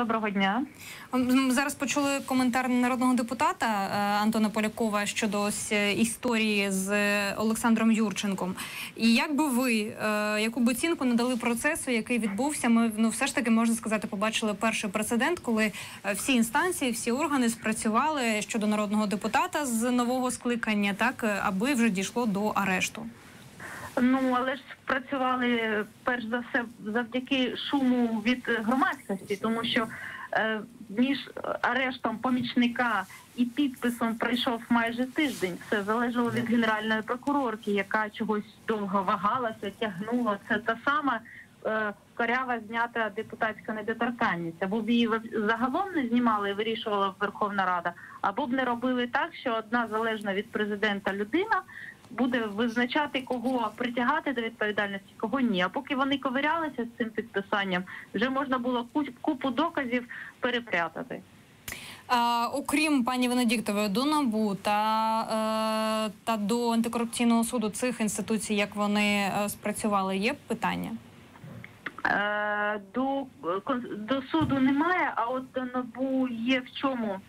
Доброго дня. Зараз почули коментар народного депутата е, Антона Полякова щодо ось е, історії з е, Олександром Юрченком. І як би ви, яку б оцінку надали процесу, який відбувся? Ми ну все ж таки можна сказати, побачили перший прецедент, коли всі інстанції, всі органи спрацювали щодо народного депутата з нового скликання, так аби вже дійшло до арешту. Ну але ж працювали перш за все завдяки шуму від громадськості, тому що е, між арештом помічника і підписом пройшов майже тиждень. Все залежало від генеральної прокурорки, яка чогось довго вагалася, тягнула. Це та сама е, корява знята депутатська недоторканність. Або б її загалом не знімали і вирішувала Верховна Рада, або б не робили так, що одна залежна від президента людина буде визначати, кого притягати до відповідальності, кого ні. А поки вони ковирялися з цим підписанням, вже можна було купу доказів перепрятати. Окрім пані Венедіктової, до НАБУ та, е, та до антикорупційного суду цих інституцій, як вони е, спрацювали, є питання? Е, до, до суду немає, а от до НАБУ є в чому.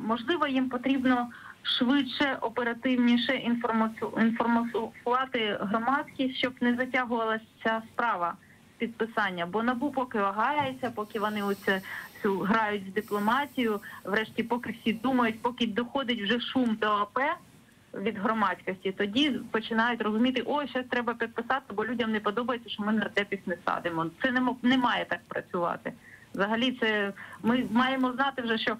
Можливо, їм потрібно швидше, оперативніше інформувати громадськість, щоб не затягувалася ця справа підписання. Бо НАБУ поки вагається, поки вони оце цю грають в дипломатію, врешті, поки всі думають, поки доходить вже шум до АП від громадськості, тоді починають розуміти, ой, щось треба підписати, бо людям не подобається, що ми нардепів не садимо. Це не не має так працювати. Взагалі, це ми маємо знати вже, що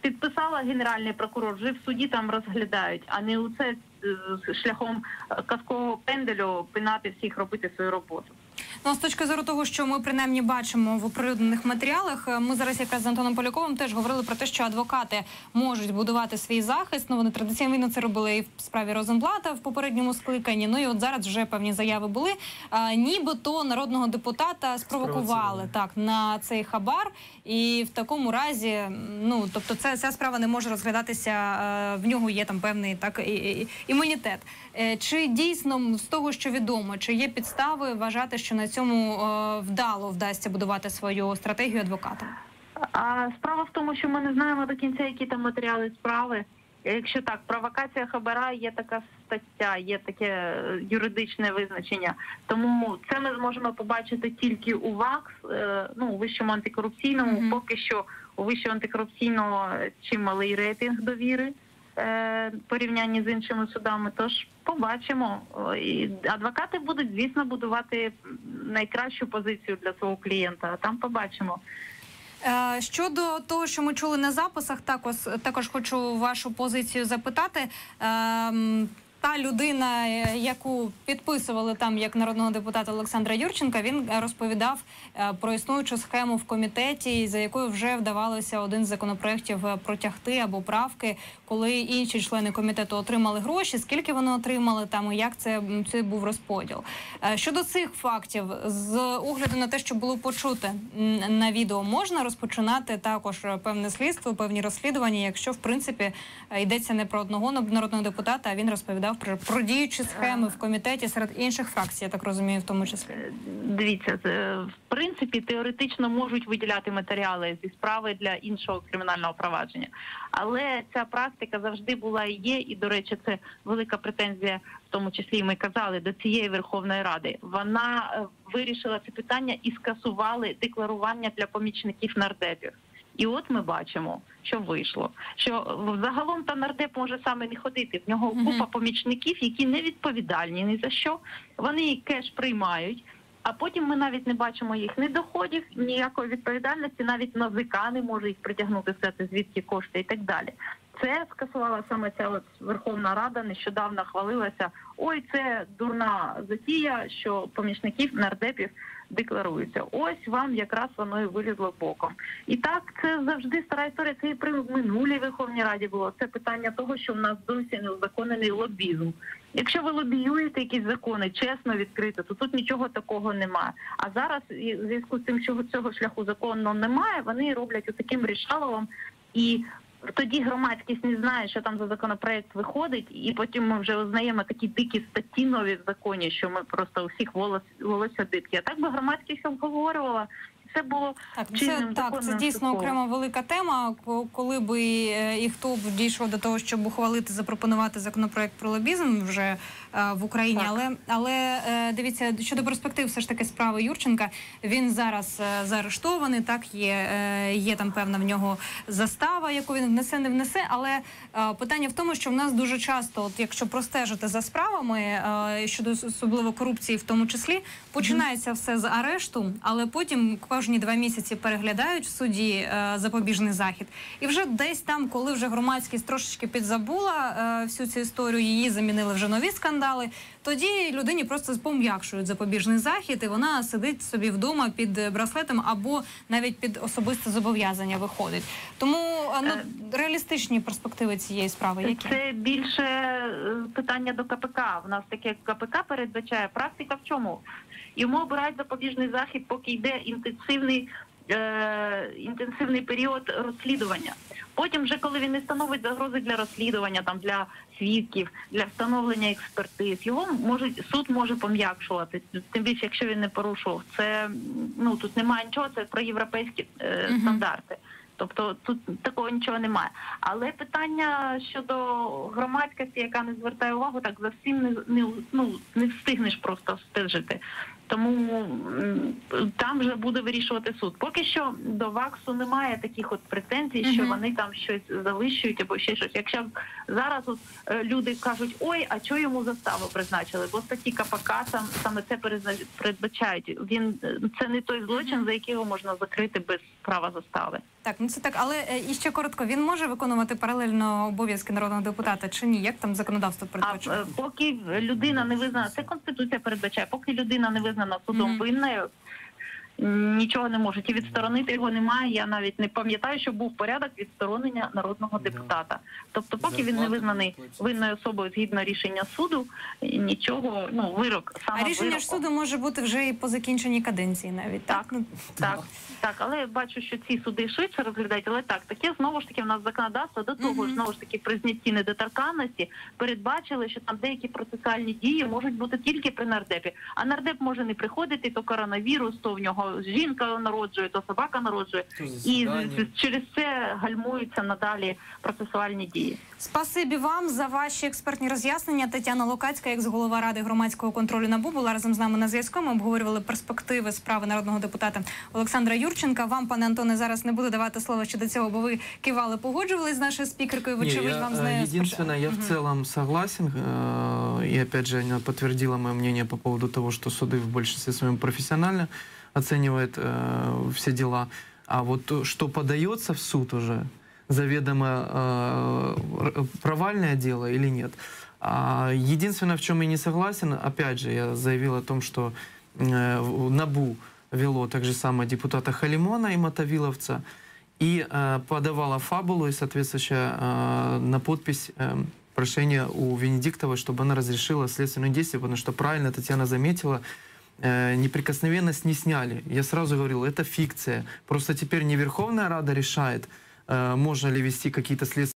підписала генеральний прокурор, вже в суді там розглядають, а не у це шляхом е, казкового пенделю пинати всіх робити свою роботу. Ну, а з точки зору того, що ми принаймні бачимо в оприлюднених матеріалах, е, ми зараз якраз з Антоном Поляковим теж говорили про те, що адвокати можуть будувати свій захист. Ну вони традиційно це робили і в справі Розенблата в попередньому скликанні. Ну і от зараз вже певні заяви були. А, нібито народного депутата спровокували так на цей хабар, і в такому разі, ну тобто, це ця справа не може розглядатися. е, В нього є там певний так і- і- імунітет. Е, Чи дійсно з того, що відомо, чи є підстави вважати, що на цьому е, вдало вдасться будувати свою стратегію адвокатам? А справа в тому, що ми не знаємо до кінця, які там матеріали справи. Якщо так, провокація хабара є така стаття, є таке е, юридичне визначення. Тому це ми зможемо побачити тільки у ВАКС, е, ну у вищому антикорупційному. Мгм. Поки що у вищого антикорупційного чималий рейтинг довіри порівнянні з іншими судами. Тож побачимо. І адвокати будуть, звісно, будувати найкращу позицію для свого клієнта. Там побачимо. Е, Щодо того, що ми чули на записах, також також хочу вашу позицію запитати. Та людина, е, яку підписували там як народного депутата Олександра Юрченка, він е, розповідав е, про існуючу схему в комітеті, за якою вже вдавалося один з законопроєктів е, протягти або правки, коли інші члени комітету отримали гроші. Скільки вони отримали там і як це, це був розподіл? Щодо цих фактів, з огляду на те, що було почуте на відео, можна розпочинати також певне слідство, певні розслідування, якщо в принципі йдеться не про одного народного депутата, а він розповідав про, про діючі схеми в комітеті серед інших фракцій, я так розумію, в тому числі. Дивіться, це, в принципі, теоретично можуть виділяти матеріали зі справи для іншого кримінального провадження, але ця практика завжди була і є. І до речі, це велика претензія, в тому числі і ми казали до цієї Верховної Ради. Вона е, вирішила це питання і скасували декларування для помічників нардепів. І от ми бачимо, що вийшло. Що загалом та нардеп може саме не ходити. В нього купа помічників, які не відповідальні ні за що. Вони кеш приймають, а потім ми навіть не бачимо їх ні доходів, ніякої відповідальності, навіть НАЗК не може їх притягнути, сказати, звідки кошти і так далі. Це скасувала саме ця от Верховна Рада. Нещодавно хвалилася. Ой, це дурна затія, що помічників нардепів декларуються. Ось вам якраз воно і вилізло боком. І так це завжди стара історія. Це і при минулій Верховній Раді було. Це питання того, що в нас досі не узаконений лобізм. Якщо ви лобіюєте якісь закони, чесно відкрито, то тут нічого такого немає. А зараз в зв'язку з тим, що цього шляху законно немає, вони роблять таким рішаловом і. Тоді громадськість не знає, що там за законопроект виходить, і потім ми вже узнаємо такі дикі статті нові в законі, що ми просто у всіх волос волосся дитки. А так би громадськість обговорювала все було Так, ну це так, це дійсно окрема велика тема. Коли би е, і хто б дійшов до того, щоб ухвалити, запропонувати законопроект про лобізм вже е, в Україні. Так. Але але е, дивіться щодо перспектив, все ж таки справи Юрченка. Він зараз е, заарештований. Так є, е, є там певна в нього застава, яку він внесе, не внесе. Але е, питання в тому, що в нас дуже часто, от якщо простежити за справами е, щодо особливо корупції, в тому числі, починається все з арешту, але потім кожні два місяці переглядають в суді е, запобіжний захід. І вже десь там, коли вже громадськість трошечки підзабула е, всю цю історію, її замінили вже нові скандали. Тоді людині просто пом'якшують запобіжний захід, і вона сидить собі вдома під е, браслетом або навіть під особисте зобов'язання виходить. Тому е, ну, реалістичні перспективи цієї справи. Які Це більше е, питання до КПК. В нас таке КПК передбачає практика в чому? Йому обирають запобіжний захід, поки йде інтенсивний, е, інтенсивний період розслідування. Потім, вже коли він не становить загрози для розслідування, там для свідків, для встановлення експертиз, його можуть суд може пом'якшувати. Тим більше, якщо він не порушував. Це ну тут немає нічого. Це про європейські е, стандарти. Тобто тут такого нічого немає. Але питання щодо громадськості, яка не звертає увагу, так за всім не, не, ну, не встигнеш просто стежити. Тому там вже буде вирішувати суд. Поки що до ВАКСу немає таких от претензій, що Мгм. вони там щось завищують або ще щось. Якщо зараз от, е, люди кажуть, ой, а чого йому заставу призначили? Бо статті КПК там саме це передбачають. Він е, це не той злочин, за який його можна закрити без права застави. так, ну це так, але е, і ще коротко, він може виконувати паралельно обов'язки народного депутата чи ні? Як там законодавство А передбачає? е, поки людина не визнана, це конституція передбачає, поки людина не визнана судом Мгм. винною. Нічого не можуть і відсторонити його немає. Я навіть не пам'ятаю, що був порядок відсторонення народного депутата. Тобто, поки він не визнаний винною особою згідно рішення суду, нічого, ну вирок саме А рішення ж суду може бути вже і по закінченні каденції, навіть так. Так. Ну, Так, так, але я бачу, що ці суди швидше розглядають. Але так, таке знову ж таки в нас законодавство до того ж знову ж таки при знятті недоторканності передбачили, що там деякі процесуальні дії можуть бути тільки при нардепі. А нардеп може не приходити, то коронавірус, то в нього жінка народжує, то собака народжує, То і засідання. з- через це гальмуються надалі процесуальні дії. Спасибі вам за ваші експертні роз'яснення. Тетяна Локацька, екс-голова ради громадського контролю НАБУ, була разом з нами на зв'язку. Ми обговорювали перспективи справи народного депутата Олександра Юрченка. Вам, пане Антоне, зараз не буду давати слово щодо цього, бо ви кивали, погоджувались з нашою спікеркою. Не, Вочевидь, я, вам з э, нею единственное, я Мгм. в целом согласен, э, и опять же она подтвердила мое мнение по поводу того, что суды в большинстве своем профессионально оценивают э, все дела. А вот то, что подается в суд уже, заведомо э, провальное дело или нет. А единственное, в чем я не согласен, опять же, я заявил о том, что э, НАБУ вело так же самое депутата Халимона и Мотовиловца, и э, подавала фабулу и соответствующее э, на подпись э, прошение у Венедиктовой, чтобы она разрешила следственные действия, потому что правильно Татьяна заметила, э, неприкосновенность не сняли. Я сразу говорил, это фикция. Просто теперь не Верховная Рада решает, э, можно ли вести какие-то следственные